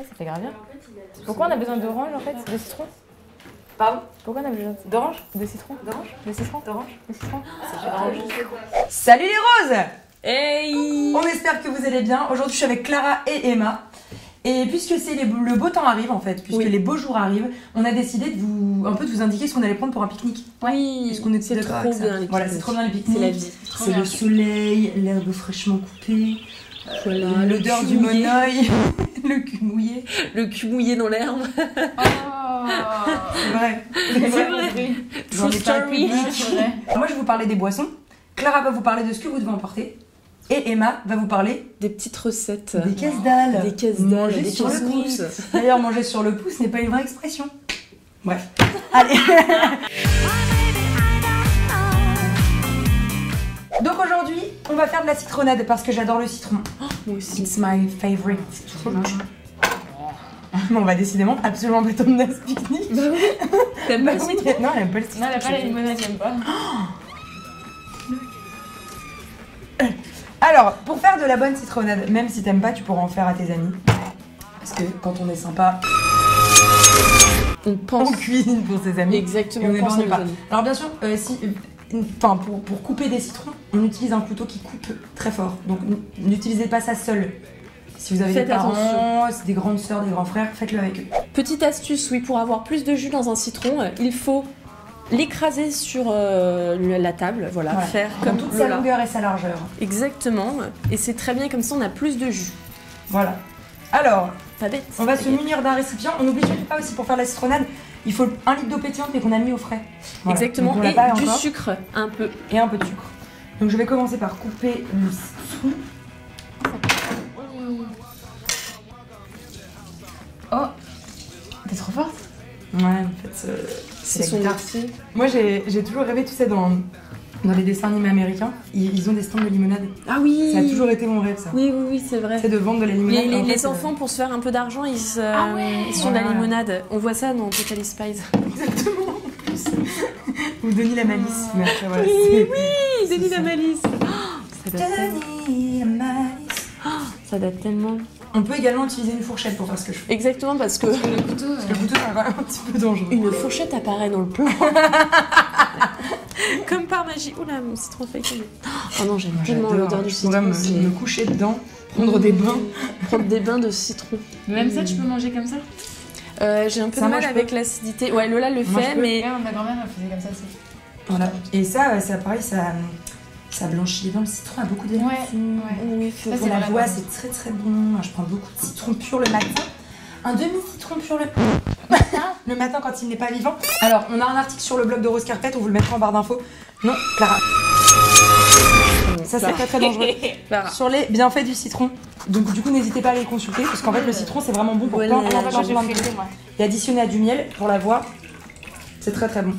Ouais, ça fait grave bien. Pourquoi on a besoin d'orange en fait De citron? Pardon? Pourquoi on a besoin D'orange? De citron? D'orange? De citron? D'orange? De citron? Salut les roses! Hey! On espère que vous allez bien. Aujourd'hui, je suis avec Clara et Emma. Et puisque c'est le beau temps arrive en fait, puisque Oui. les beaux jours arrivent, on a décidé de vous un peu de vous indiquer ce qu'on allait prendre pour un pique-nique. Oui, Est-ce qu'on est c'est d'accord trop bien les Voilà, c'est trop bien les C'est pique-niques. la vie. C'est le soleil, l'herbe fraîchement coupée, Voilà, l'odeur le du monoeil, le cul mouillé. Le cul mouillé dans l'herbe. C'est vrai. C'est vrai. True story. Moi, je vais vous parler des boissons. Clara va vous parler de ce que vous devez emporter. Et Emma va vous parler Des petites recettes. des caisses d'alles. Des caisses d'alles, Manger des sur le pouce. D'ailleurs, manger sur le pouce n'est pas une vraie expression. Bref. Allez. faire de la citronnade parce que j'adore le citron. Aussi. It's my favorite. on va décidément absolument pas tomber dans ce pique-nique. T'aimes Bah pas le oui, citron non, elle aime pas le citron. Non, elle a pas la limonade, pas. Alors, pour faire de la bonne citronnade, même si t'aimes pas, tu pourras en faire à tes amis. Parce que quand on est sympa, On pense. on cuisine pour ses amis. Exactement, Et on pas. Alors bien sûr, euh, si, enfin pour, pour couper des citrons, on utilise un couteau qui coupe très fort. Donc n'utilisez pas ça seul. Si vous avez Faites des parents, des grandes sœurs, des grands frères, faites-le avec eux. Petite astuce, oui, pour avoir plus de jus dans un citron, euh, il faut l'écraser sur euh, la table, voilà, Voilà. faire Comme comme toute sa longueur et sa largeur. Exactement, et c'est très bien comme ça, on a plus de jus. Voilà. Alors, Pas bête. on va se munir d'un récipient. On n'oublie pas aussi pour faire la citronnade, il faut un litre d'eau pétillante mais qu'on a mis au frais. Voilà. Exactement, et du encore. sucre, un peu. et un peu de sucre. Donc je vais commencer par couper le citron. Oh T'es trop forte Ouais, en fait, euh, C'est son. Moi, j'ai j'ai toujours rêvé, tu sais, dans, dans les dessins animés américains, ils, ont des stands de limonade. Ah oui Ça a toujours été mon rêve, ça. Oui, oui, oui, c'est vrai. C'est de vendre de la limonade. Les, les- En fait, les euh, enfants, pour se faire un peu d'argent, ils, se- Ah ouais. ils font de la limonade. On voit ça dans Totally Spies. Ou Denis la malice. Mais après, voilà, Oui, oui, Denis la malice. Oh, ça, date tellement, Denis la malice. ça date tellement. On peut également utiliser une fourchette pour faire ce que je fais. Exactement, parce que Le couteau. euh, Le couteau, c'est un petit peu dangereux. une fourchette apparaît dans le plan. Comme par magie. Oula, mon citron fait tomber. Oh non, j'aime tellement l'odeur du Je pourrais citron. me, c'est- me coucher dedans, prendre des bains. Prendre des bains de citron. Même ça, tu peux manger comme ça Euh, J'ai un peu Ça, de mal avec l'acidité. Ouais, Lola le Moi, fait, mais Ouais, ma grand-mère, elle faisait comme ça aussi. Voilà. Et ça, euh, c'est pareil, ça, ça blanchit les dents. Le citron a beaucoup d'énergie. ouais. oui, faut Ça, Pour c'est la ouais. c'est très très bon. Je prends beaucoup de citron pur le matin. Un demi-citron pur le matin. Le matin quand il n'est pas vivant. Alors, on a un article sur le blog de Rose Carpet, on vous le mettra en barre d'infos. Non, Clara. Ça, c'est très très dangereux. Clara. Sur les bienfaits du citron. Donc, du coup, n'hésitez pas à les consulter parce qu'en fait, le citron, c'est vraiment bon pour plein, plein, Ah, plein, moi, je plein de trucs. Et additionné à du miel pour la voix, c'est très très bon.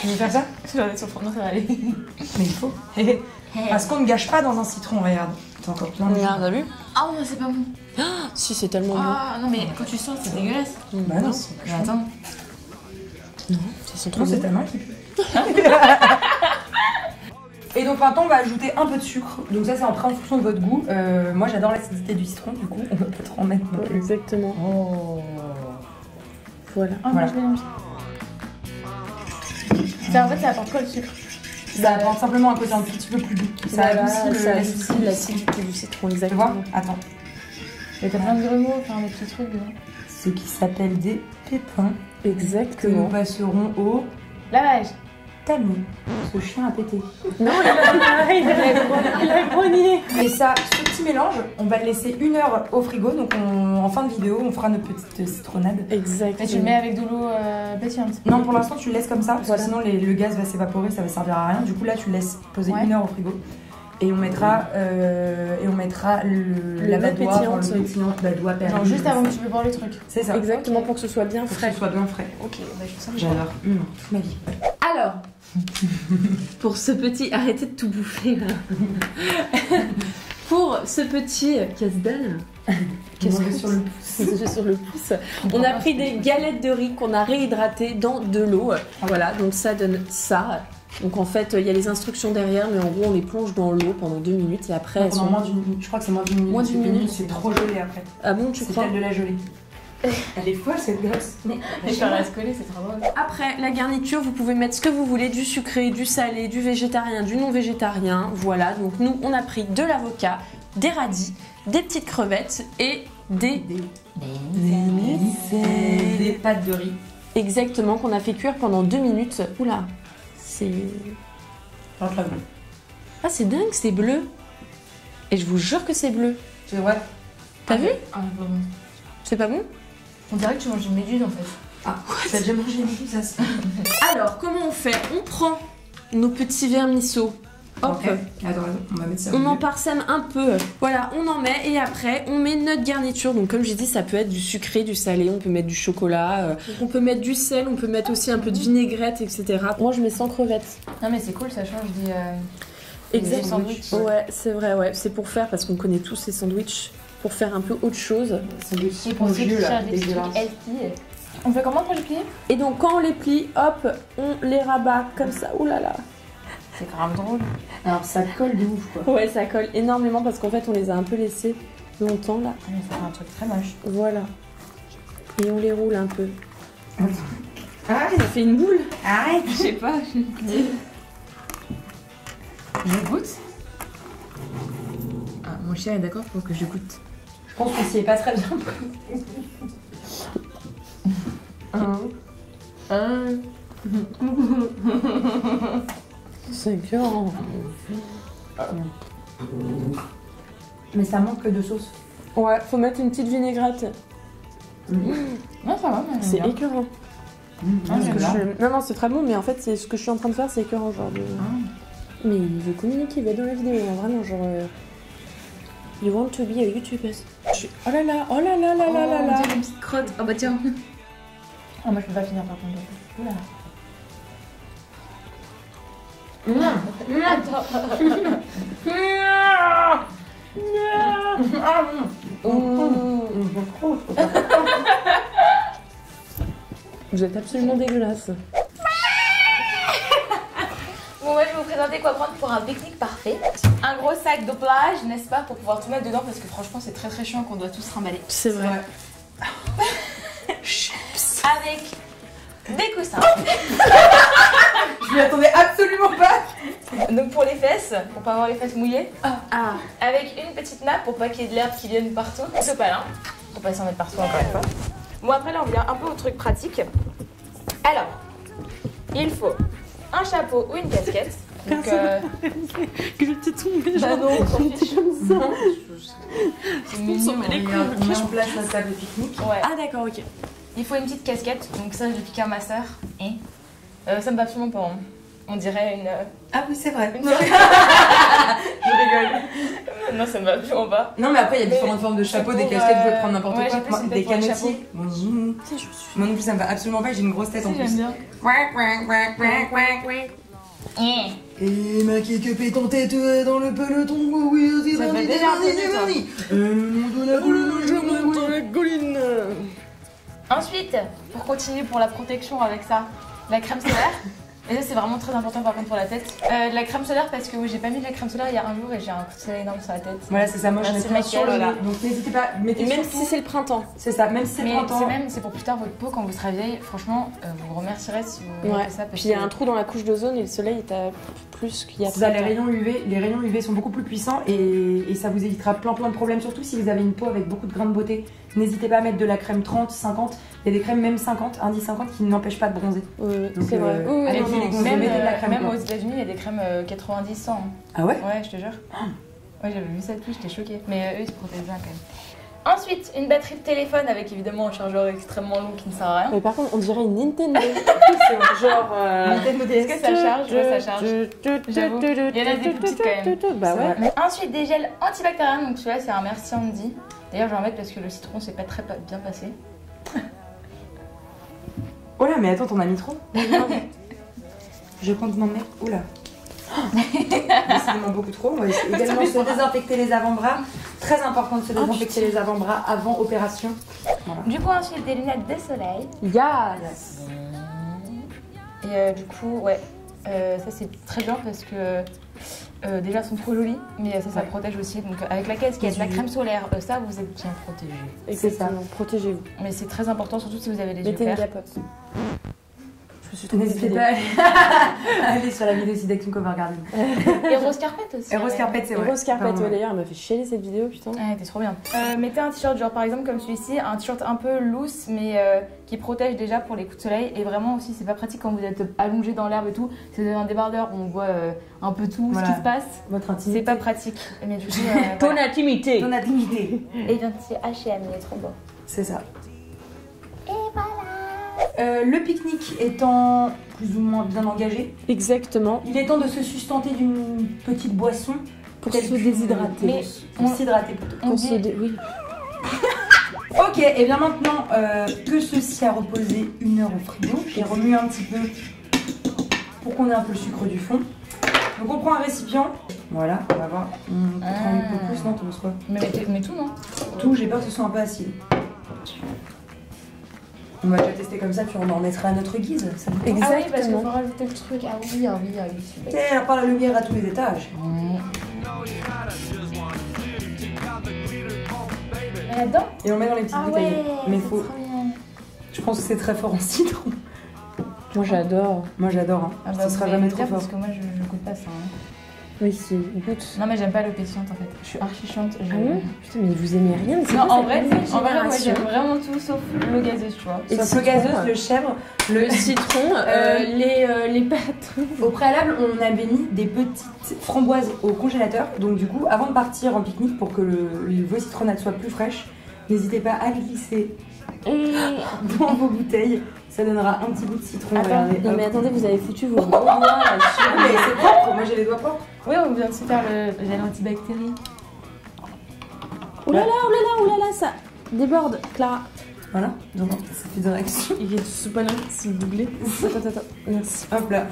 tu veux faire ça? J'en ai sur le non, ça va aller. Mais il faut. Parce qu'on ne gâche pas dans un citron, regarde. T'as encore plein de Regarde, t'as vu? Ah, non, c'est pas bon. Si, c'est tellement bon. Ah, non, mais quand tu sors, c'est dégueulasse. Bah non, Mais attends. Non, ça sent trop Non, c'est bon. ta main qui pue. Et donc maintenant on va ajouter un peu de sucre. Donc ça c'est après en fonction de votre goût. Euh, moi j'adore l'acidité du citron, du coup on va pas trop en mettre. Exactement. Oh. Voilà. Ah, Voilà. moi, je mélange. Ça, en fait, ça apporte quoi le sucre? Ça apporte simplement un côté un petit peu plus doux. Ça Voilà, adoucit l'acidité du citron, Tu vois? exactement. Attends. Et t'as plein de gros mots, enfin des petits trucs dedans. Ce qui s'appelle des pépins que nous Exactement. passerons au Lavage. tamis. Ce chien a pété. Non, il a, il grogné. Et ça, ce petit mélange, on va le laisser une heure au frigo. Donc on- en fin de vidéo, on fera notre petite citronnade. Exactement. Et tu le mets avec de l'eau euh, pétillante. Non, pour l'instant, tu le laisses comme ça, parce Voilà. que sinon les- le gaz va s'évaporer, ça va servir à rien. Du coup, là, tu le laisses poser Ouais. une heure au frigo. Et on mettra, euh, et on mettra le, la badoie, le pétillant, badoie, perdu. Juste avant que tu prépares le truc. C'est ça. Exactement, pour que ce soit bien Pour que frais. ce soit bien frais. Ok, bah je ça. J'adore. Mmh, toute ma vie. Alors, pour ce petit. Arrêtez de tout bouffer là. pour ce petit casse-dalle. Qu'est-ce Manger que sur le c'est sur le pouce On a pris des galettes de riz qu'on a réhydratées dans de l'eau. Voilà, donc ça donne ça. Donc en fait, il y a les instructions derrière, mais en gros, on les plonge dans l'eau pendant deux minutes et après, elles Pendant sont... moins d'une minute. Je crois que c'est moins d'une minute. Moins d'une deux minute, c'est c'est trop gelé après. Ah bon, tu C'est crois celle de la gelée. Elle est folle cette gosse. Mais faire la scoler, c'est trop drôle. Après, la garniture, vous pouvez mettre ce que vous voulez, du sucré, du salé, du végétarien, du non végétarien. Voilà, donc nous, on a pris de l'avocat, des radis, des petites crevettes et des... des, des, des pâtes de riz. Exactement, qu'on a fait cuire pendant deux minutes. Oula, c'est... Ah, c'est dingue, c'est bleu. Et je vous jure que c'est bleu. Tu vois T'as vu Ah, bon. C'est pas bon On dirait que tu manges une méduse en fait. Ah, t'as déjà mangé une ça se- Alors, comment on fait? On prend nos petits vermisseaux. Hop. Attends, on va mettre ça. au on en parsème un peu. Voilà, on en met et après, on met notre garniture. Donc, comme j'ai dit, ça peut être du sucré, du salé, on peut mettre du chocolat, euh, on peut mettre du sel, on peut mettre aussi un peu de vinaigrette, etc. Moi, je mets sans crevettes. Non, mais c'est cool, ça change des. euh, Exact. Des sandwichs. Ouais, c'est vrai, ouais. C'est pour faire, parce qu'on connaît tous ces sandwichs, pour faire un peu autre chose. Et pour ceux qui cherchent des trucs healthy. On fait comment pour les plier? Et donc, quand on les plie, hop, on les rabat comme ça. Ouh là là. C'est grave drôle. Alors ça colle de ouf quoi. Ouais, ça colle énormément parce qu'en fait, on les a un peu laissés longtemps là. Ah, mais ça fait un truc très moche. Voilà. Et on les roule un peu. Arrête, Ça fait une boule. arrête. Je sais pas. je goûte. Ah, mon chien est d'accord pour que je goûte. Je pense que c'est pas très bien. Un. Un. C'est cœur. Mais ça manque que de sauce. Ouais, faut mettre une petite vinaigrette. Non, ça va, mais C'est écœurant. Ah, je- Non, non, c'est très bon, mais en fait, c'est ce que je suis en train de faire, c'est écœurant. Genre de... Mais il veut communiquer, il va dans la vidéo, hein, vraiment, genre. euh, You want to be a YouTuber. Je Oh là là, oh là là là là là Oh, là. on dirait une petite crotte. Oh bah tiens. Ah, moi je peux pas finir par contre. Oula. Vous êtes absolument dégueulasse. Bon, moi je vais vous présenter quoi prendre pour un pique-nique parfait. Un gros sac de plage, n'est-ce pas, pour pouvoir tout mettre dedans parce que franchement c'est très très chiant qu'on doit tous trimballer. C'est vrai. Avec des coussins. Je m'y attendais absolument pas. Donc pour les fesses, pour pas avoir les fesses mouillées. Ah, Avec une petite nappe pour pas qu'il y ait de l'herbe qui vienne partout. Ce palin, pour pas s'en mettre partout encore une fois. Bon après là on vient un peu au truc pratique. Alors, il faut un chapeau ou une casquette. Donc, euh, que j'étais tombée, bah non, on fiche. met les couilles. on met en place la table de pique-nique. Ouais. Ah, d'accord, ok. Il faut une petite casquette, donc ça je l'ai piqué à ma sœur. Et euh, ça me va absolument pas. hein. On dirait une. euh, Ah oui, c'est vrai. une- Je rigole. non, ça me va absolument pas. Non, mais après, il y a Mais différentes formes de chapeaux, des casquettes, vous pouvez euh, prendre n'importe ouais, quoi. Moi, Des canotiers. Moi non plus, ça me va absolument pas, j'ai une grosse tête en plus. bien. Et ma quelque pète en tête dans le peloton. Oh oui, c'est Ça fait déjà c'est un peu. Euh, le nom de la boule, je monte dans la colline. Ensuite, pour continuer pour la protection avec ça, la crème solaire? Et ça, c'est vraiment très important par contre pour la tête. Euh, de la crème solaire parce que oui, j'ai pas mis de la crème solaire il y a un jour et j'ai un coup de soleil énorme sur la tête. Voilà, c'est ça, moi je Merci, mets sur le nez. Donc n'hésitez pas, mettez Même surtout- si c'est le printemps. C'est ça, même si c'est Mais printemps. c'est même, c'est pour plus tard votre peau quand vous serez vieille. Franchement, euh, vous remercierez si vous Ouais. mettez ça. Parce Puis il y a que- un trou dans la couche d'ozone et le soleil est à plus qu'il y a ça, les rayons UV, les rayons UV sont beaucoup plus puissants et, et ça vous évitera plein plein de problèmes, surtout si vous avez une peau avec beaucoup de grains de beauté. N'hésitez pas à mettre de la crème 30, 50. Il y a des crèmes même 50, indice 50 qui n'empêchent pas de bronzer. Euh, Donc, c'est vrai. euh, Oui, c'est- Même, mettez de la euh, crème, même aux États-Unis, il y a des crèmes euh, 90 100. hein. Ah ouais Ouais, je te jure. Ouais, j'avais vu ça depuis, j'étais choquée. Mais euh, eux, ils se protègent bien quand même. Ensuite, une batterie de téléphone avec évidemment un chargeur extrêmement long qui ne sert à rien. Mais par contre, on dirait une Nintendo. Genre. euh, Nintendo Est-ce DS. que ça charge? Ouais, ça charge. J'avoue. Il y en a des plus petites quand même. Bah C'est ouais. vrai. Ensuite, des gels antibactériens. Donc celui-là, c'est un Merci Andy. D'ailleurs, je vais en mettre parce que le citron, c'est pas très bien passé. Oh là, mais attends, t'en as mis trop Je compte m'en mettre. Oula. Décidément beaucoup trop. On va également se désinfecter les avant-bras. Très important de se désinfecter les avant-bras avant opération. Voilà. Du coup, ensuite, des lunettes de soleil. Yes. Et euh, du coup, ouais. Euh, ça c'est très bien parce que euh, déjà elles sont trop jolies, mais ça, ça Ouais. protège aussi. Donc avec la caisse qui a de la crème solaire, ça vous êtes bien protégé. Exactement. Protégez-vous. Mais c'est très important, surtout si vous avez les yeux Mettez une clairs. Suis N'hésitez pas à aller sur la vidéo aussi d'Action Cover Garden. Et rose carpette aussi. Et Rose ouais. Carpet, c'est vrai. Rose Carpet, Pardon, ouais, d'ailleurs, elle m'a fait chialer cette vidéo, putain. Ouais, t'es trop bien. Euh, mettez un t-shirt, genre par exemple comme celui-ci, un t-shirt un peu loose, mais euh, qui protège déjà pour les coups de soleil. Et vraiment aussi, c'est pas pratique quand vous êtes allongé dans l'herbe et tout. Avez un débardeur où on voit euh, un peu tout Voilà. ce qui se passe, Votre intimité. c'est pas pratique. Mais du coup, euh, voilà. intimité Ton intimité. Et bien, c'est H&M, il est trop beau. C'est ça. Euh, le pique-nique étant plus ou moins bien engagé, Exactement. il est temps de se sustenter d'une petite boisson Pour se déshydrater. Mais Pour on- s'hydrater plutôt. on Pour dit- se dé- Oui. Ok, et bien maintenant euh, que ceci a reposé une heure au frigo, j'ai remué un petit peu pour qu'on ait un peu le sucre du fond. Donc on prend un récipient, voilà, on va voir, on peut Ah. un peu plus, non, tu penses quoi Mais mais tout, non? Tout, j'ai peur que ce soit un peu acide. On va déjà tester comme ça, puis on en mettra à notre guise. Ça vous tente Ah oui, parce qu'il Exactement. faut rajouter le truc. Ah oui, ah oui, ah oui, super. Eh, par la lumière à tous les étages. Et là-dedans Et on met dans les petites Ah bouteilles. ouais, Mais faut, je pense que c'est très fort en citron. Moi, j'adore. Moi j'adore, hein. Ah bah, ce sera jamais trop fort. Parce que moi, je, je goûte pas ça. hein. Oui, si. Écoute. Non, mais j'aime pas le pétillante en fait. Je suis archi chiante. je- Ah Putain, mais vous aimez rien. mais Non, quoi en vrai, en vrai, j'aime vraiment tout sauf le gazeuse, tu vois. Et Sauf le le gazeuse, le chèvre, le citron, euh, Euh, les, euh, les pâtes. Au préalable, on avait mis des petites framboises au congélateur. Donc du coup, avant de partir en pique-nique, pour que le, vos citronnades soient plus fraîches, n'hésitez pas à les glisser dans vos bouteilles. Ça donnera un petit goût de citron. Attends, regardez, non hop. mais attendez, vous avez foutu vos gros doigts Ah, là-dessus. mais c'est propre, moi j'ai les doigts propres. Oui, on vient de se faire le gel antibactérie. Là là, là là, oh là là, ça déborde, Clara. Voilà, donc ça fait de réaction. Il est tout pas là, s'il vous plaît. Attends, attends, attends. Merci. Hop là.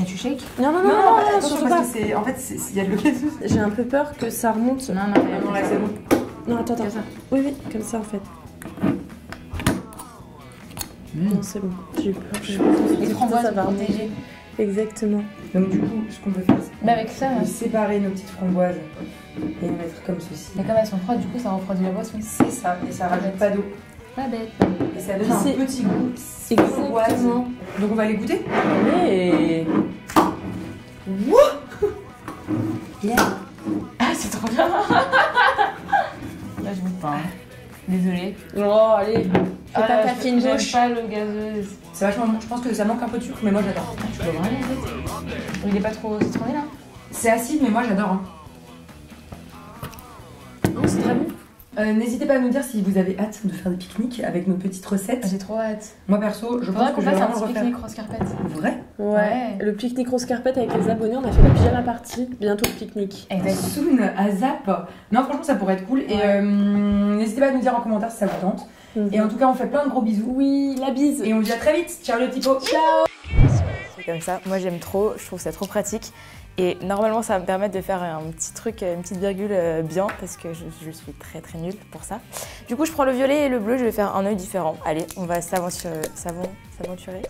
Et tu shakes Non, non, non, Non, non, non, non, attention surtout pas. c'est. En fait, il y a de l'eau gazeuse. J'ai un peu peur que ça remonte. Non, non, Non, non, là c'est bon. Non, attends, attends. Oui, oui, comme ça en fait. Non, c'est bon. J'ai eu peur. Les framboises ça va protégées. Exactement. Donc du coup, ce qu'on peut faire, c'est Mais avec ça, de séparer nos petites framboises et les mettre comme ceci. mais comme elles sont froides, du coup ça refroidit la boisson. C'est ça, et ça rajoute pas d'eau. Pas bête. Et ça donne un petit goût framboise. Exactement. Donc on va les goûter Allez. Ah, c'est trop bien Là, je goûte pas. hein. Désolée. Oh, allez. Fais Ah, pas ta je- fine bouche. pas le gazeuse. C'est vachement bon. Je pense que ça manque un peu de sucre, mais moi j'adore. Tu peux vraiment Il est pas trop citronné là C'est acide, mais moi j'adore. hein. Non, c'est très bon. Euh, N'hésitez pas à nous dire si vous avez hâte de faire des pique-niques avec nos petites recettes. J'ai trop hâte. Moi perso, je pense qu'on je vais fasse un petit pique-nique rose carpette. Vrai Ouais. Ouais. Le pique-nique rose carpette avec les abonnés, on a fait la pyjama party. Bientôt le pique-nique. Exact. Soon à Zap. Non, franchement, ça pourrait être cool. Et euh, n'hésitez pas à nous dire en commentaire si ça vous tente. Et en tout cas, on fait plein de gros bisous. Oui, la bise. Et on vous dit à très vite. Ciao le typo. C'est comme ça. Moi, j'aime trop. Je trouve ça trop pratique. Et normalement, ça va me permettre de faire un petit truc, une petite virgule euh, bien, parce que je, je suis très très nulle pour ça. Du coup, je prends le violet et le bleu. Je vais faire un œil différent. Allez, on va S'aventurer.